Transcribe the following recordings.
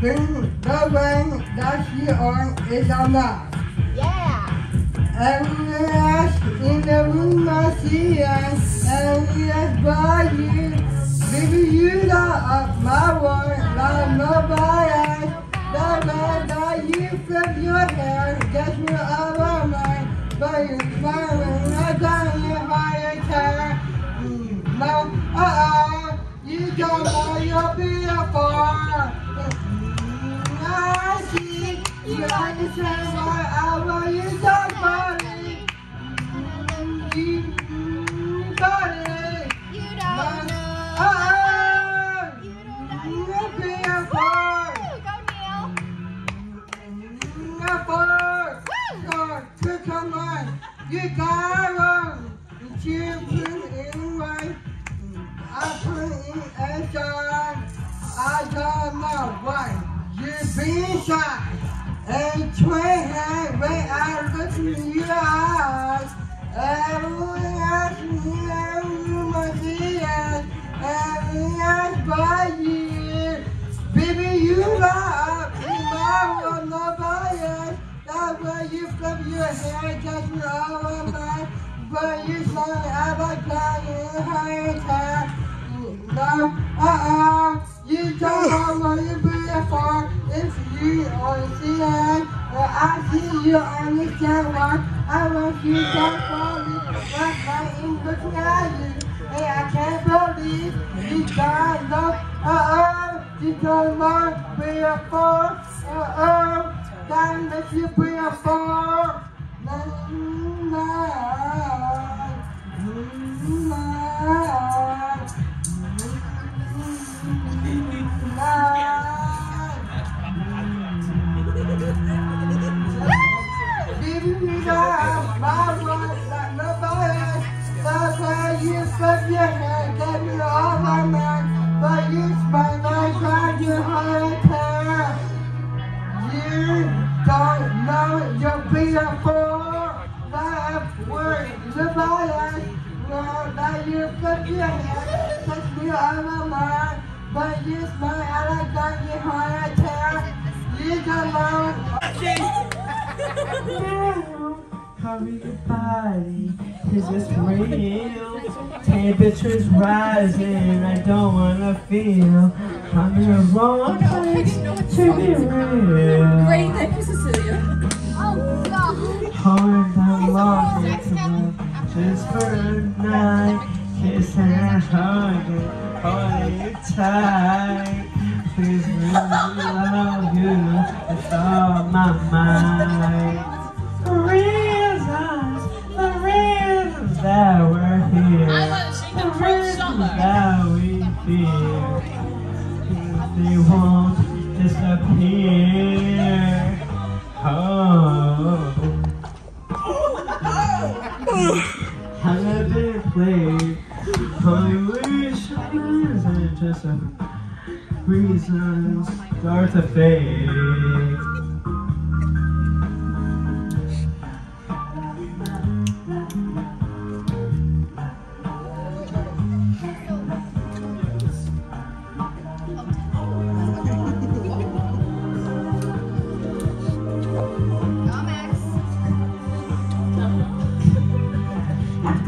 think the ring that she on is enough. Yeah. Every ass in the room I see us, every ass by you. Baby, you up my world like nobody else. The way that you flip your hair gets me out of mind. But you're smiling, I don't know how you care. Mm, No, uh-uh, you don't know you're beautiful. You understand why I want you so funny. Mm, You, mm, body. You don't know. Uh-uh, You don't know. you're. Woo! Go, to. You got. You don't know why. You're being shy. And twin hand when I look in your eyes. Asks me, everyone must see us. Everyone asks by you. Baby, you love tomorrow, nobody else. That's why you flip your hair, just of mine. But you my cloud in her hair. No, uh-uh, you don't know what you be for. If you only see it, well, I see you understand why. I want you to for me. But my English you. Hey, I can't believe you got no, uh-uh. You don't know a fool, uh-oh, that makes you be a fool. Na, na, that you flip your hair, touch my mind. But you smile, I like you hard hair. You don't. Hurry your body, is this real? Temperature's rising, I don't wanna feel I'm in the wrong oh, place to be real. Great, thank you, Cecilia. Oh, God. Hard I'm longing to just for a night. Kiss and hug it, hold you tight. Please really love you, it's on my mind. The reasons, the reasons that we're here. The reasons that we feel. They won't just a reasons start to fade.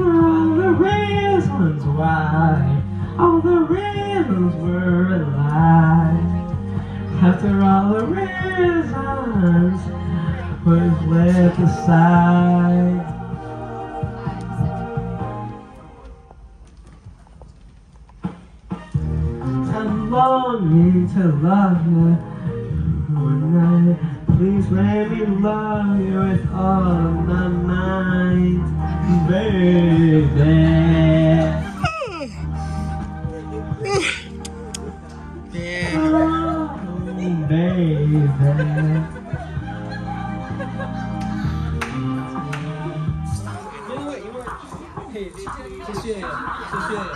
All the reasons why, all the reasons were alive. After all the reasons was left aside. I'm longing to love you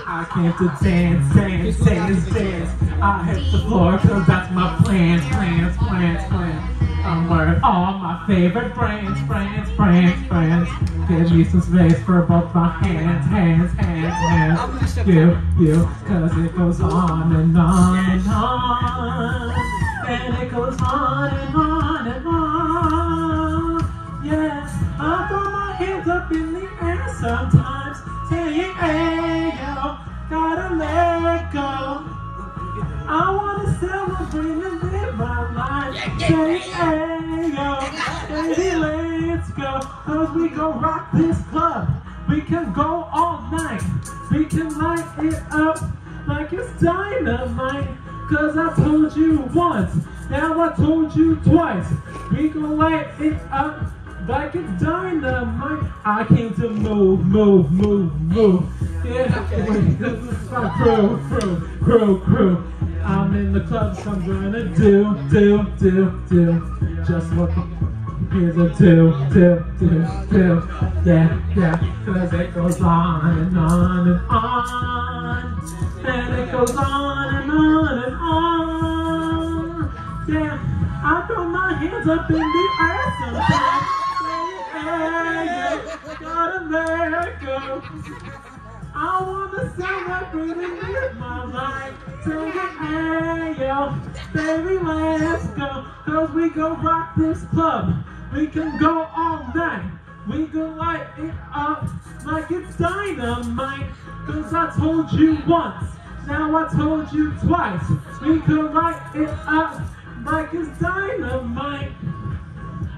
I came to dance, dance, dance, dance. I hit the floor cause that's my plans, plans, plans, plans. I'm wearing all my favorite brands, brands, brands, brands. Give me some space for both my hands, hands, hands, hands. You, you, cause it goes on and on and on. And it goes on and on and on. Yes, I throw my hands up in the air sometimes, saying, hey, yo, gotta let go. I wanna celebrate and live my life. Say, hey, yo, baby, let's go. Cause we gon' rock this club. We can go all night. We can light it up like it's dynamite. Cause I told you once, now I told you twice. We gon' light it up like it's dynamite. I came to move, move, move, move. Yeah, this is my crew, crew, crew, crew. I'm in the club, so I'm gonna do, do, do, do. Just what the here's a do, do, do, do. Yeah, yeah, cause it goes on and on and on. And it goes on and on and on. Yeah, I throw my hands up in the air sometimes. Hey, yeah, gotta let go. I wanna celebrate and live my life. Take it, hey, yo, baby, let's go. Cause we gon' rock this club. We can go all night. We can light it up like it's dynamite. Cause I told you once, now I told you twice. We can light it up like it's dynamite.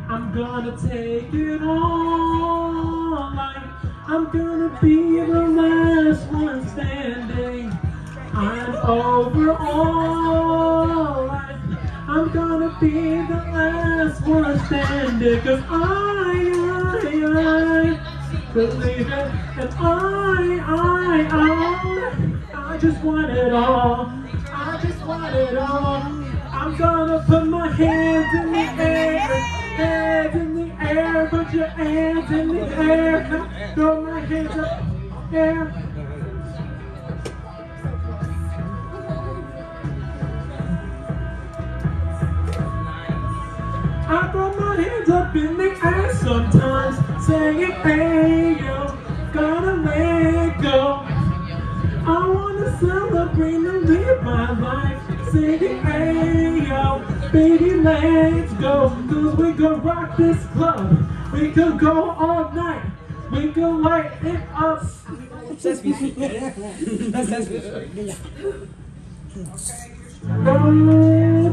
I'm gonna take it all. I'm gonna be the last one standing. I'm over all. I'm gonna be the last one standing. Cause I, I, I believe it. And I, I, I, I just want it all. I just want it all. I'm gonna put my hands in the air. Hands in the air. Put your hands in the air. Throw my hands up there. Sometimes, saying, hey, yo, gotta let go. I wanna celebrate and live my life, singing, hey, yo, baby, let's go. Cause we gon' rock this club. We could go all night. We could light it up. If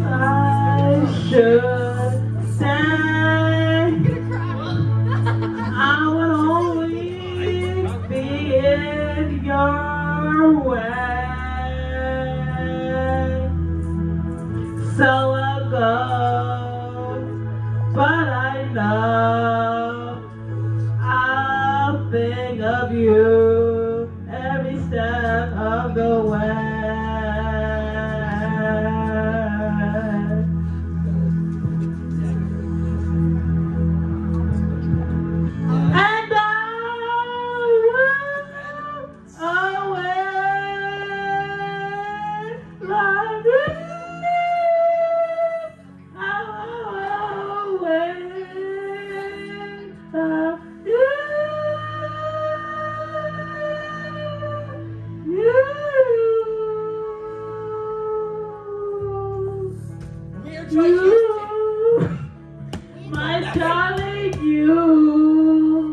I should say step of You. My darling, you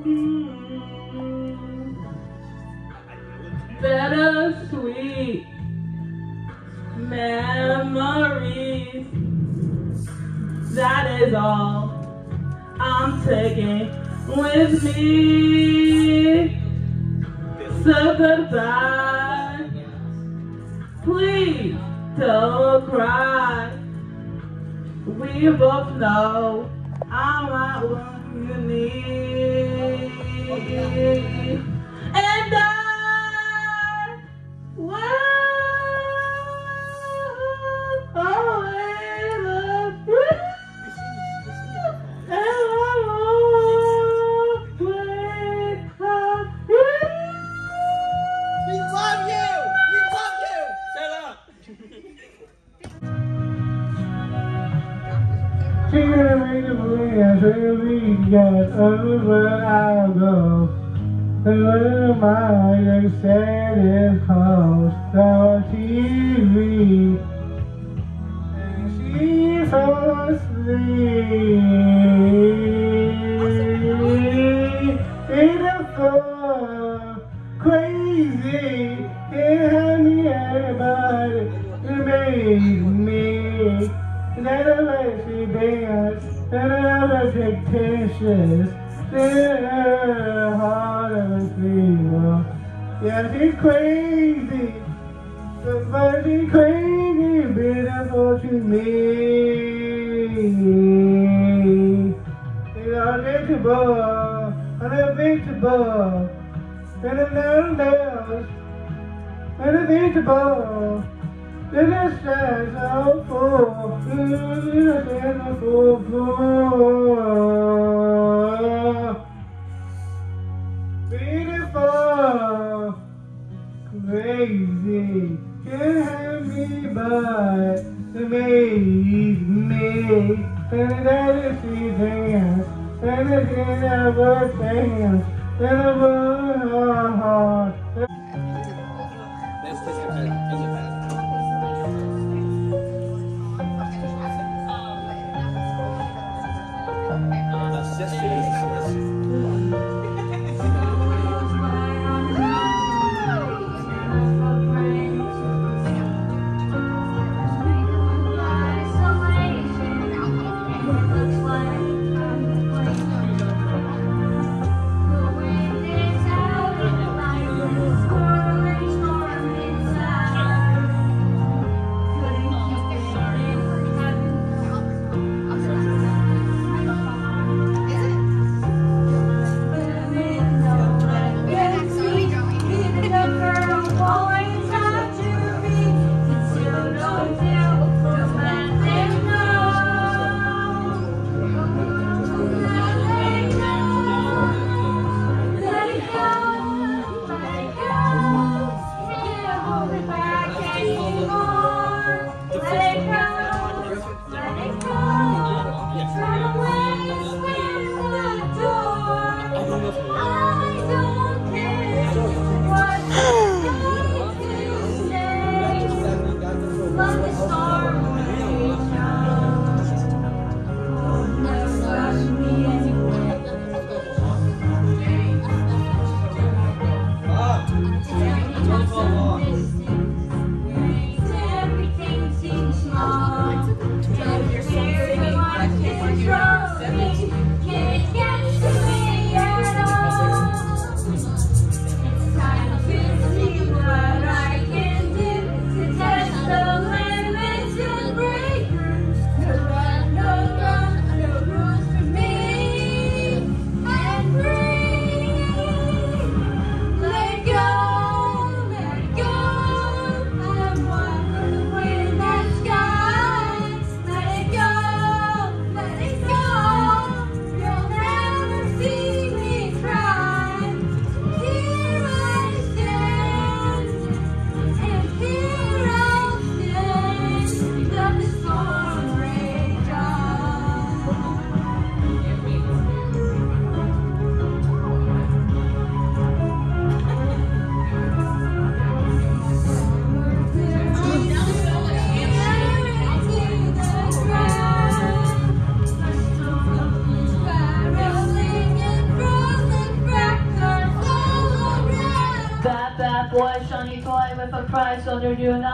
better sweet memories. That is all I'm taking with me. So goodbye. Please don't cry. We both know I'm not what you need. And I will She gonna make the believe I really got over I'll go. The little mind said is close. Now TV. And she fall asleep. Beautiful, crazy, it had me everybody. It made me. Fictitious. Yeah, heart of female. Yeah, she's crazy. Somebody crazy, beautiful to me. It's unbreakable, unbeatable, and another else, Beautiful crazy. Can't me, but amaze me. And that is she dance, and it can never dance, and her heart.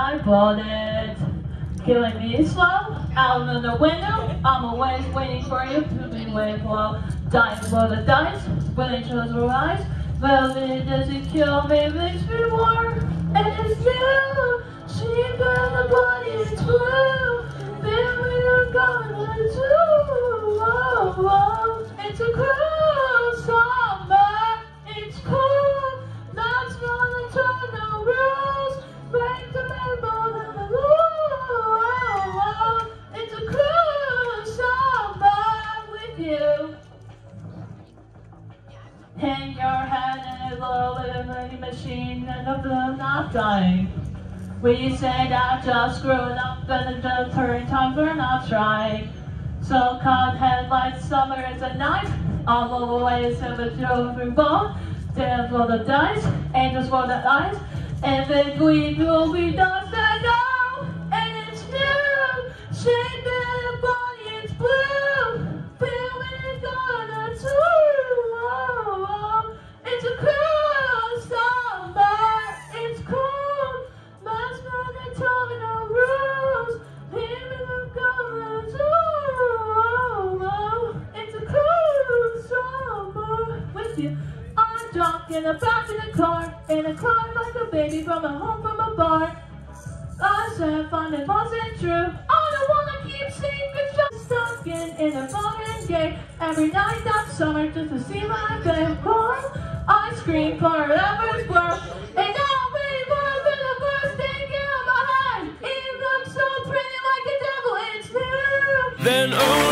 I bought it. Killing me slow, out of the window. I'm always waiting for you to be way below. Dying for the dice, shows her eyes. Well, it doesn't kill me, makes me warm. And it's you, she got the body is blue. Baby, you're going to oh, oh. It's a cruel We say that just screwed up and the turn times we're not trying. So caught headlights, summer is a night. All the ways of a trophy ball. Dance for the dice, angels for the eyes. And then we will be done in a modern day every night that summer just to see my play. Oh, I scream for a lover's world. And now waiting for a bit of first thing out my hand. It looks so pretty like a devil. It's new. Then oh.